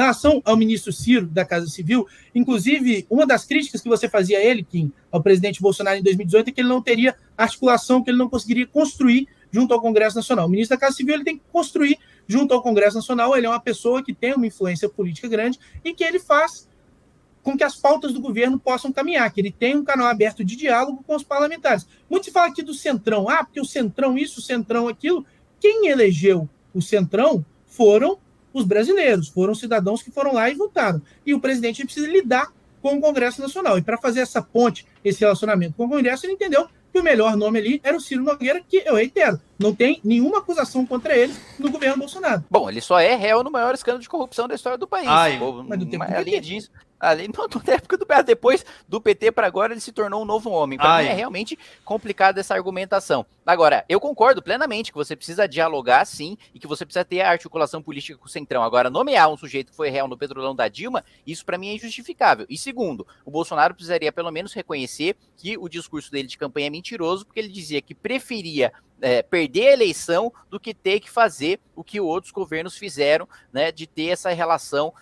Em relação ao ministro Ciro, da Casa Civil, inclusive, uma das críticas que você fazia a ele, Kim, ao presidente Bolsonaro em 2018, é que ele não teria articulação, que ele não conseguiria construir junto ao Congresso Nacional. O ministro da Casa Civil ele tem que construir junto ao Congresso Nacional, ele é uma pessoa que tem uma influência política grande e que ele faz com que as pautas do governo possam caminhar, que ele tem um canal aberto de diálogo com os parlamentares. Muito se fala aqui do Centrão, ah, porque o Centrão isso, o Centrão aquilo. Quem elegeu o Centrão foram os brasileiros, foram cidadãos que foram lá e votaram. E o presidente precisa lidar com o Congresso Nacional. E para fazer essa ponte, esse relacionamento com o Congresso, ele entendeu que o melhor nome ali era o Ciro Nogueira, que eu reitero, não tem nenhuma acusação contra ele no governo Bolsonaro. Bom, ele só é réu no maior escândalo de corrupção da história do país. Ai, mas do tempo além disso, Ali, não, na época do PT, depois do PT para agora, ele se tornou um novo homem. Para mim é realmente complicado essa argumentação. Agora, eu concordo plenamente que você precisa dialogar sim e que você precisa ter a articulação política com o Centrão. Agora, nomear um sujeito que foi réu no petrolão da Dilma, isso para mim é injustificável. E segundo, o Bolsonaro precisaria pelo menos reconhecer que o discurso dele de campanha é mentiroso, porque ele dizia que preferia é, perder a eleição do que ter que fazer o que outros governos fizeram, né, de ter essa relação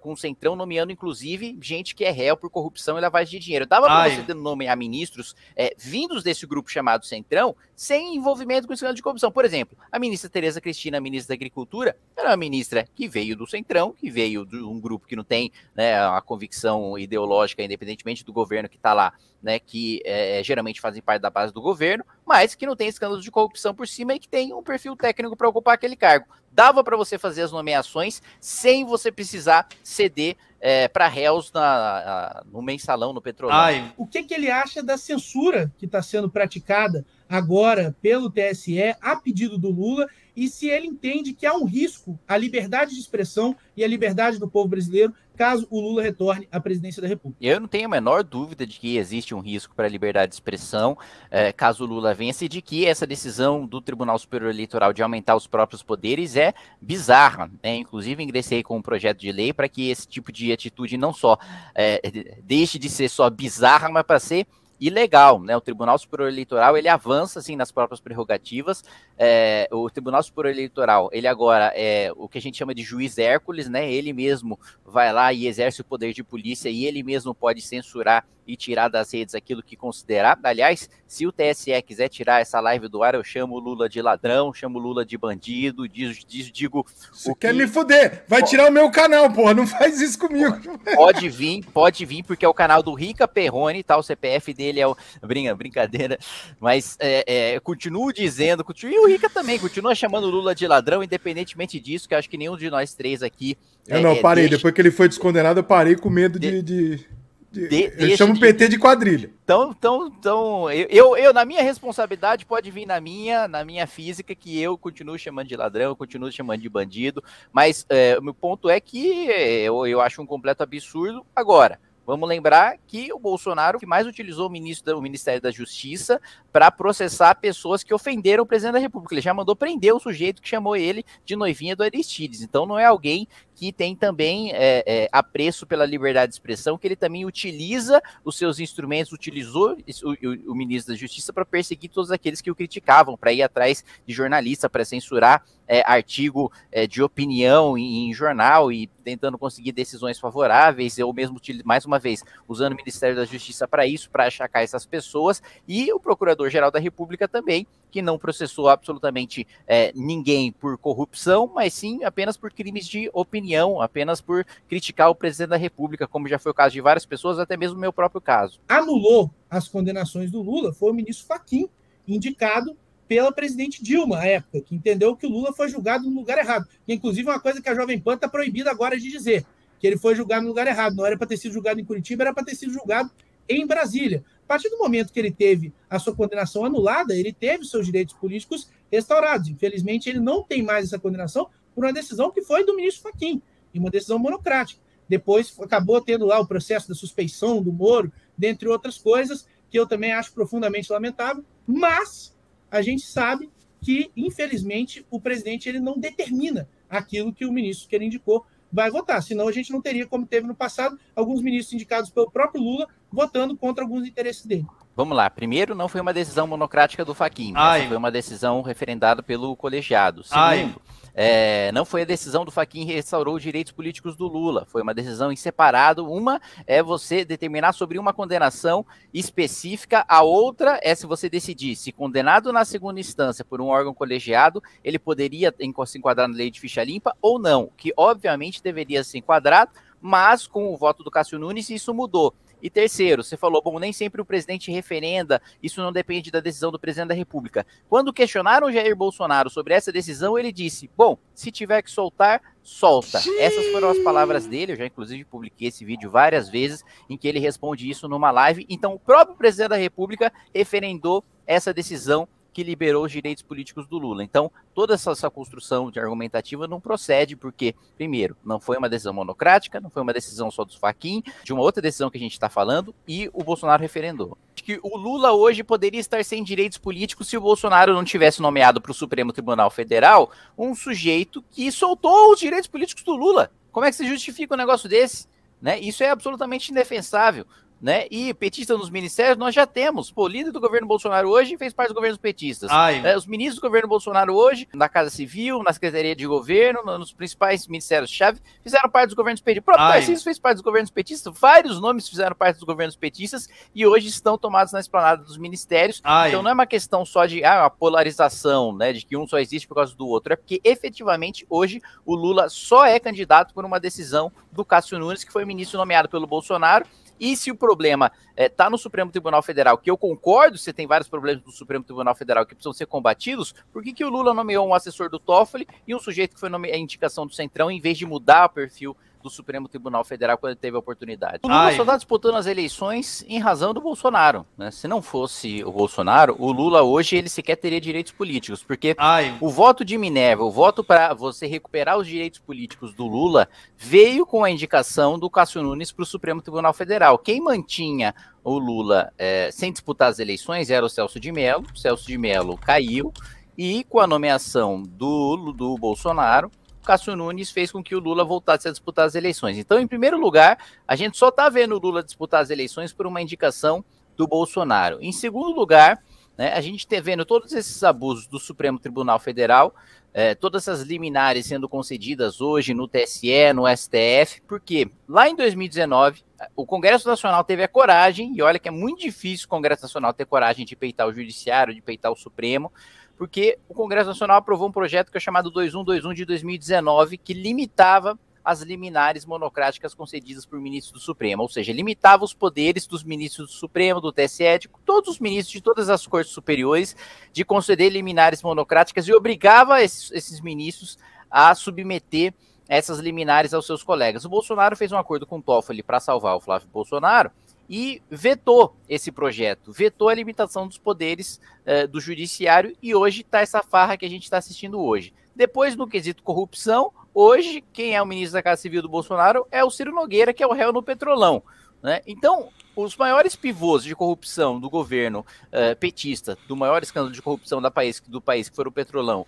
com o Centrão nomeando, inclusive, gente que é réu por corrupção e lavagem de dinheiro. Dava para você nomear ministros é, vindos desse grupo chamado Centrão sem envolvimento com escândalo de corrupção. Por exemplo, a ministra Tereza Cristina, ministra da Agricultura, era uma ministra que veio do Centrão, que veio de um grupo que não tem né, a convicção ideológica, independentemente do governo que está lá, né, que é, geralmente fazem parte da base do governo, mas que não tem escândalos de corrupção por cima e que tem um perfil técnico para ocupar aquele cargo. Dava para você fazer as nomeações sem você precisar ceder é, para réus na, no mensalão, no petróleo. O que, que ele acha da censura que está sendo praticada agora pelo TSE a pedido do Lula e se ele entende que há um risco à liberdade de expressão e à liberdade do povo brasileiro caso o Lula retorne à presidência da República. Eu não tenho a menor dúvida de que existe um risco para a liberdade de expressão é, caso o Lula vença e de que essa decisão do Tribunal Superior Eleitoral de aumentar os próprios poderes é bizarra. Né? Inclusive, ingressei com um projeto de lei para que esse tipo de atitude não só é, deixe de ser só bizarra, mas para ser ilegal, né? O Tribunal Superior Eleitoral ele avança assim nas próprias prerrogativas. É, o Tribunal Superior Eleitoral ele agora é o que a gente chama de juiz Hércules, né? Ele mesmo vai lá e exerce o poder de polícia e ele mesmo pode censurar e tirar das redes aquilo que considerar. Aliás, se o TSE quiser tirar essa live do ar, eu chamo o Lula de ladrão, chamo o Lula de bandido, diz, diz, digo. Você quer que... me fuder? Vai pode... tirar o meu canal, porra, não faz isso comigo. Pode vir, pode vir, porque é o canal do Rica Perrone, tá? O CPF dele é o. Brinca, brincadeira. Mas é, é, continuo dizendo, continuo... e o Rica também, continua chamando o Lula de ladrão, independentemente disso, que eu acho que nenhum de nós três aqui. Eu não, é, parei. Deixa... Depois que ele foi descondenado, eu parei com medo de... de... de de, eu chamo o PT de quadrilha. Então, então, então eu, eu, na minha responsabilidade, pode vir na minha, na minha física, que eu continuo chamando de ladrão, eu continuo chamando de bandido, mas é, o meu ponto é que eu, eu acho um completo absurdo. Agora, Vamos lembrar que o Bolsonaro que mais utilizou o, ministro, o Ministério da Justiça para processar pessoas que ofenderam o presidente da República. Ele já mandou prender o sujeito que chamou ele de noivinha do Aristides. Então não é alguém que tem também é, é, apreço pela liberdade de expressão, que ele também utiliza os seus instrumentos, utilizou o, o, o ministro da Justiça para perseguir todos aqueles que o criticavam, para ir atrás de jornalista, para censurar é, artigo é, de opinião em, em, jornal e tentando conseguir decisões favoráveis, ou mesmo, mais uma vez, usando o Ministério da Justiça para isso, para achacar essas pessoas, e o Procurador-Geral da República também, que não processou absolutamente é, ninguém por corrupção, mas sim apenas por crimes de opinião, apenas por criticar o presidente da República, como já foi o caso de várias pessoas, até mesmo o meu próprio caso. Anulou as condenações do Lula foi o ministro Faquim, indicado pela presidente Dilma, à época, que entendeu que o Lula foi julgado no lugar errado. Que, inclusive, é uma coisa que a Jovem Pan está proibida agora de dizer, que ele foi julgado no lugar errado. Não era para ter sido julgado em Curitiba, era para ter sido julgado em Brasília. A partir do momento que ele teve a sua condenação anulada, ele teve seus direitos políticos restaurados. Infelizmente, ele não tem mais essa condenação por uma decisão que foi do ministro Faquim, e uma decisão monocrática. Depois acabou tendo lá o processo da suspeição do Moro, dentre outras coisas, que eu também acho profundamente lamentável, mas a gente sabe que, infelizmente, o presidente ele não determina aquilo que o ministro que ele indicou vai votar. Senão a gente não teria, como teve no passado, alguns ministros indicados pelo próprio Lula votando contra alguns interesses dele. Vamos lá. Primeiro, não foi uma decisão monocrática do Faquin. Foi uma decisão referendada pelo colegiado. Segundo. É, não foi a decisão do Faquin que restaurou os direitos políticos do Lula, foi uma decisão em separado. Uma é você determinar sobre uma condenação específica, a outra é se você decidir se condenado na segunda instância por um órgão colegiado, ele poderia se enquadrar na lei de ficha limpa ou não, que obviamente deveria se enquadrar, mas com o voto do Cássio Nunes isso mudou. E terceiro, você falou, bom, nem sempre o presidente referenda, isso não depende da decisão do presidente da República. Quando questionaram Jair Bolsonaro sobre essa decisão, ele disse: bom, se tiver que soltar, solta. Sim. Essas foram as palavras dele, eu já inclusive publiquei esse vídeo várias vezes, em que ele responde isso numa live. Então, o próprio presidente da República referendou essa decisão que liberou os direitos políticos do Lula. Então, toda essa, essa, construção de argumentativa não procede, porque, primeiro, não foi uma decisão monocrática, não foi uma decisão só dos Faquin, de uma outra decisão que a gente está falando, e o Bolsonaro referendou. Que o Lula hoje poderia estar sem direitos políticos se o Bolsonaro não tivesse nomeado para o Supremo Tribunal Federal um sujeito que soltou os direitos políticos do Lula. Como é que se justifica um negócio desse? Né? Isso é absolutamente indefensável né? E petista nos ministérios nós já temos. Pô, líder do governo Bolsonaro hoje fez parte dos governos petistas. É, os ministros do governo Bolsonaro hoje, na Casa Civil, na Secretaria de Governo, nos principais ministérios-chave, fizeram parte dos governos petistas. O próprio Tarcísio fez parte dos governos petistas, vários nomes fizeram parte dos governos petistas e hoje estão tomados na esplanada dos ministérios. Ai. Então não é uma questão só de ah, polarização, né? De que um só existe por causa do outro. É porque efetivamente hoje o Lula só é candidato por uma decisão do Cássio Nunes, que foi ministro nomeado pelo Bolsonaro e se o problema está é, no Supremo Tribunal Federal, que eu concordo, você tem vários problemas do Supremo Tribunal Federal que precisam ser combatidos, por que, que o Lula nomeou um assessor do Toffoli e um sujeito que foi a indicação do Centrão, em vez de mudar o perfil do Supremo Tribunal Federal quando ele teve a oportunidade. O Lula Ai. só está disputando as eleições em razão do Bolsonaro. Né? Se não fosse o Bolsonaro, o Lula hoje ele sequer teria direitos políticos, porque Ai. o voto de Minerva, o voto para você recuperar os direitos políticos do Lula, veio com a indicação do Cássio Nunes para o Supremo Tribunal Federal. Quem mantinha o Lula é, sem disputar as eleições era o Celso de Mello. O Celso de Mello caiu e com a nomeação do, do Bolsonaro, Cássio Nunes fez com que o Lula voltasse a disputar as eleições. Então, em primeiro lugar, a gente só está vendo o Lula disputar as eleições por uma indicação do Bolsonaro. Em segundo lugar, né, a gente está vendo todos esses abusos do Supremo Tribunal Federal, é, todas essas liminares sendo concedidas hoje no TSE, no STF, porque lá em 2019 o Congresso Nacional teve a coragem, e olha que é muito difícil o Congresso Nacional ter coragem de peitar o Judiciário, de peitar o Supremo, porque o Congresso Nacional aprovou um projeto que é chamado 2121 de 2019, que limitava as liminares monocráticas concedidas por ministros do Supremo, ou seja, limitava os poderes dos ministros do Supremo, do TSE, de todos os ministros de todas as cortes superiores de conceder liminares monocráticas e obrigava esses, esses ministros a submeter essas liminares aos seus colegas. O Bolsonaro fez um acordo com o Toffoli para salvar o Flávio Bolsonaro, e vetou esse projeto, vetou a limitação dos poderes uh, do judiciário e hoje está essa farra que a gente está assistindo hoje. Depois, no quesito corrupção, hoje quem é o ministro da Casa Civil do Bolsonaro é o Ciro Nogueira, que é o réu no Petrolão. Né? Então, os maiores pivôs de corrupção do governo uh, petista, do maior escândalo de corrupção da país, do país, que foi o Petrolão,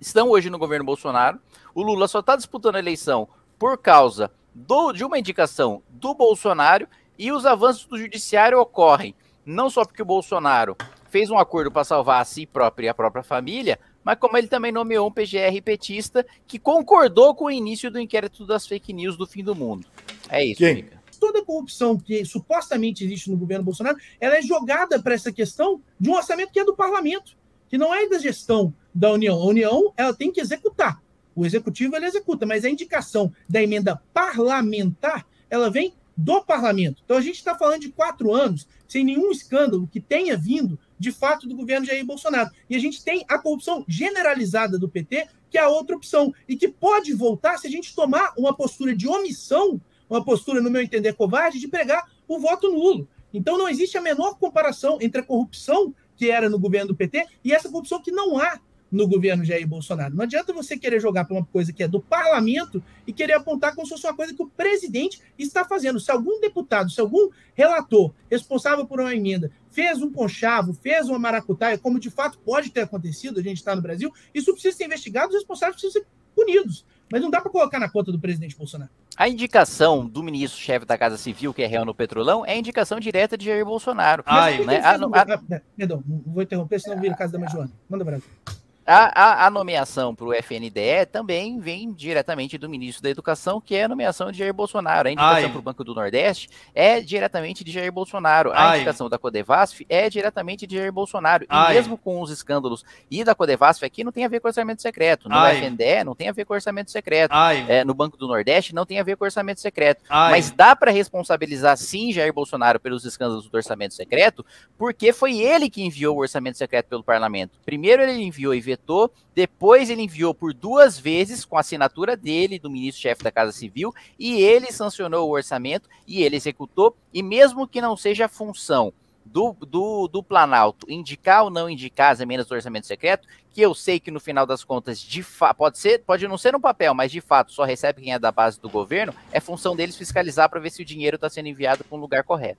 estão hoje no governo Bolsonaro. O Lula só está disputando a eleição por causa do, de uma indicação do Bolsonaro e os avanços do judiciário ocorrem não só porque o Bolsonaro fez um acordo para salvar a si próprio e a própria família, mas como ele também nomeou um PGR petista que concordou com o início do inquérito das fake news do fim do mundo. É isso, Quem? Toda a corrupção que supostamente existe no governo Bolsonaro, ela é jogada para essa questão de um orçamento que é do parlamento, que não é da gestão da União. A União ela tem que executar. O executivo ele executa, mas a indicação da emenda parlamentar ela vem do parlamento. Então a gente está falando de quatro anos sem nenhum escândalo que tenha vindo de fato do governo Jair Bolsonaro. E a gente tem a corrupção generalizada do PT, que é a outra opção, e que pode voltar se a gente tomar uma postura de omissão, uma postura, no meu entender, covarde, de pregar o voto nulo. Então não existe a menor comparação entre a corrupção que era no governo do PT e essa corrupção que não há no governo Jair Bolsonaro. Não adianta você querer jogar para uma coisa que é do parlamento e querer apontar como se fosse uma coisa que o presidente está fazendo. Se algum deputado, se algum relator responsável por uma emenda fez um conchavo, fez uma maracutaia, como de fato pode ter acontecido, a gente está no Brasil, isso precisa ser investigado, os responsáveis precisam ser punidos. Mas não dá para colocar na conta do presidente Bolsonaro. A indicação do ministro-chefe da Casa Civil, que é réu no Petrolão, é indicação direta de Jair Bolsonaro. Ai, né? a, a, a... Perdão, não vou interromper, senão vira casa da Majoana. Manda Brasil. A, a, a nomeação para o FNDE também vem diretamente do ministro da Educação, que é a nomeação de Jair Bolsonaro. A indicação para o Banco do Nordeste é diretamente de Jair Bolsonaro. A Ai. indicação da Codevasf é diretamente de Jair Bolsonaro. E mesmo com os escândalos e da Codevasf aqui, não tem a ver com orçamento secreto. No FNDE não tem a ver com orçamento secreto. É, no Banco do Nordeste não tem a ver com orçamento secreto. Mas dá para responsabilizar sim Jair Bolsonaro pelos escândalos do orçamento secreto, porque foi ele que enviou o orçamento secreto pelo parlamento. Primeiro ele enviou e vetou vetou, depois ele enviou por duas vezes com a assinatura dele, do ministro-chefe da Casa Civil, e ele sancionou o orçamento e ele executou, e mesmo que não seja função do, do, do Planalto indicar ou não indicar as emendas do orçamento secreto, que eu sei que no final das contas, de pode ser, pode não ser no papel, mas de fato só recebe quem é da base do governo, é função deles fiscalizar para ver se o dinheiro está sendo enviado para um lugar correto.